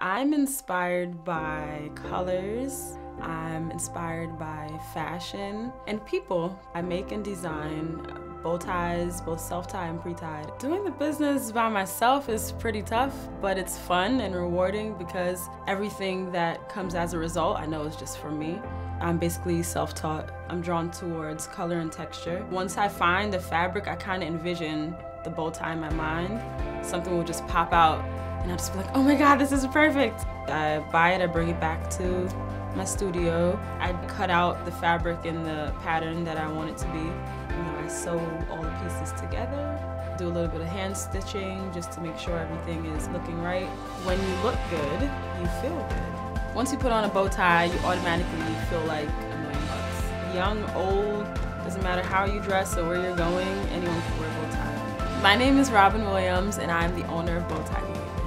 I'm inspired by colors. I'm inspired by fashion and people. I make and design bow ties, both self-tie and pre-tied. Doing the business by myself is pretty tough, but it's fun and rewarding because everything that comes as a result I know is just for me. I'm basically self-taught. I'm drawn towards color and texture. Once I find the fabric, I kind of envision the bow tie in my mind. Something will just pop out and I'll just be like, oh my God, this is perfect. I buy it, I bring it back to my studio. I cut out the fabric and the pattern that I want it to be. You know, I sew all the pieces together, do a little bit of hand stitching just to make sure everything is looking right. When you look good, you feel good. Once you put on a bow tie, you automatically feel like a million bucks. Young, old, doesn't matter how you dress or where you're going, anyone can wear a bow tie. My name is Robin Williams and I'm the owner of Bow Tie.